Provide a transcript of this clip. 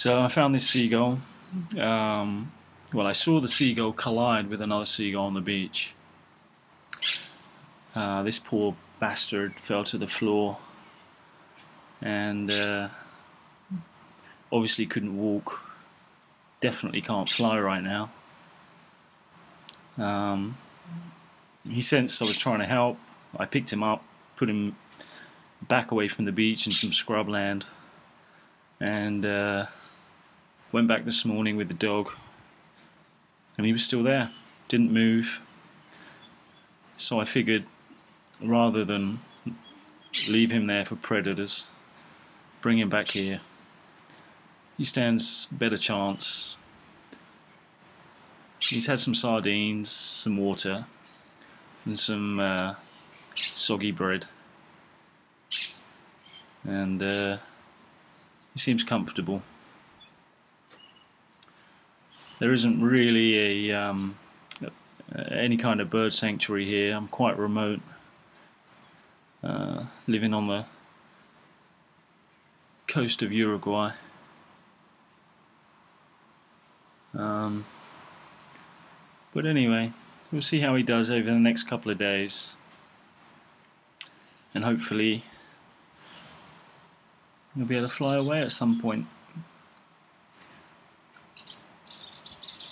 So I found this seagull. Um, well, I saw the seagull collide with another seagull on the beach. Uh, this poor bastard fell to the floor and uh, obviously couldn't walk. Definitely can't fly right now. Um, he sensed I was trying to help. I picked him up, put him back away from the beach in some scrubland, and uh, went back this morning with the dog. And he was still there, didn't move. So I figured rather than leave him there for predators, bring him back here. He stands better chance. He's had some sardines, some water, and some uh, soggy bread. And uh, he seems comfortable. There isn't really a um, any kind of bird sanctuary here. I'm quite remote, uh, living on the coast of Uruguay. Um, but anyway, we'll see how he does over the next couple of days. And hopefully he'll be able to fly away at some point.